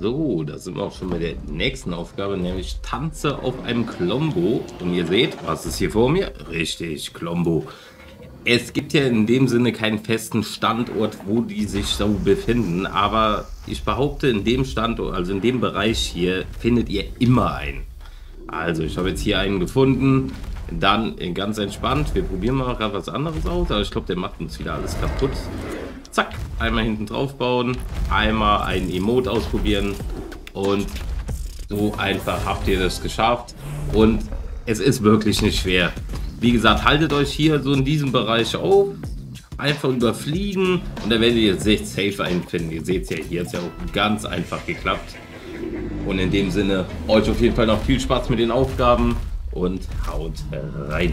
So, da sind wir auch schon bei der nächsten Aufgabe, nämlich Tanze auf einem Klombo. Und ihr seht, was ist hier vor mir? Richtig, Klombo. Es gibt ja in dem Sinne keinen festen Standort, wo die sich so befinden, aber ich behaupte, in dem Standort, also in dem Bereich hier, findet ihr immer einen. Also, ich habe jetzt hier einen gefunden. Dann ganz entspannt, wir probieren mal gerade was anderes aus, aber ich glaube, der macht uns wieder alles kaputt. Zack, einmal hinten drauf bauen, einmal ein Emote ausprobieren und so einfach habt ihr das geschafft. Und es ist wirklich nicht schwer. Wie gesagt, haltet euch hier so in diesem Bereich auf. Einfach überfliegen und da werdet ihr jetzt safe einfinden. Ihr seht es ja, hier hat es ja auch ganz einfach geklappt. Und in dem Sinne, euch auf jeden Fall noch viel Spaß mit den Aufgaben und haut rein.